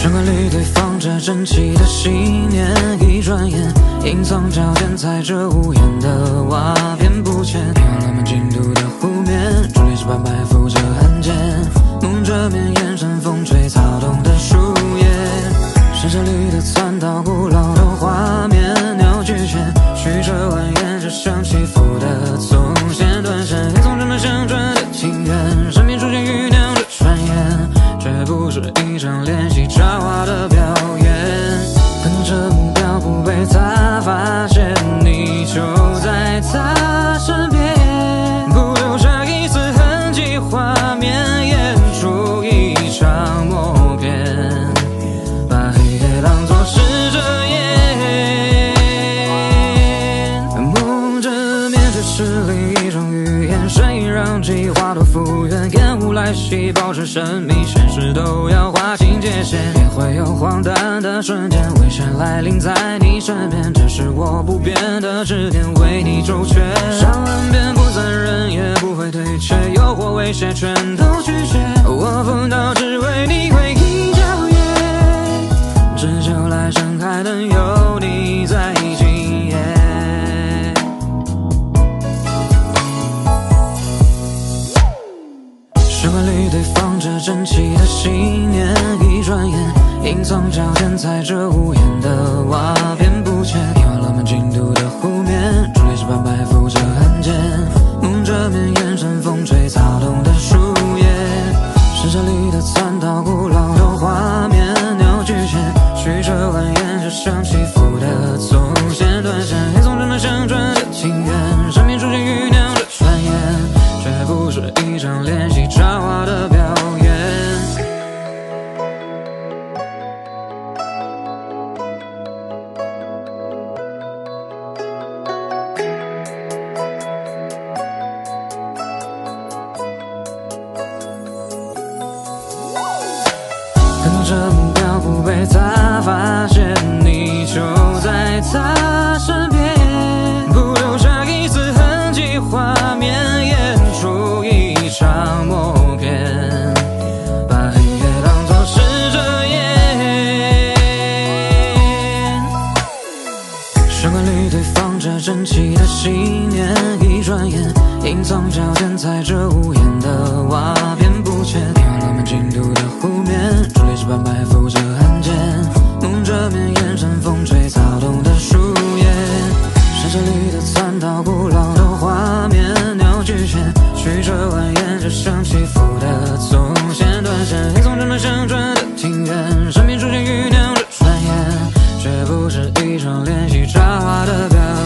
血管里堆放着整齐的信念，一转眼隐藏脚尖，踩着屋檐的瓦片不见。漂浪漫进度的湖面，伫立着斑白浮着案件，蒙着面，眼神风吹草动的树叶，深山里的残岛，古老的画面，烟雾来袭，保持神秘，现实都要划清界限，也会有荒诞的瞬间，危险来临在你身边，这是我不变的指点，为你周全。上岸边不残忍，也不会退却，诱惑威胁全血管里堆放着整齐的信念，一转眼隐藏脚尖，在这屋檐的跟着目标不被他发现，你。就在他身边，不留下一丝痕迹，画面演出一场默片，把黑夜当作是遮掩。血管里堆放着整齐的信念，一转眼隐藏脚尖，在这无言的瓦这蜿蜒就上起伏的从线，断线，黑松正能向转的庭院，生命逐渐酝酿着传言，却不是一场练习插花的表演。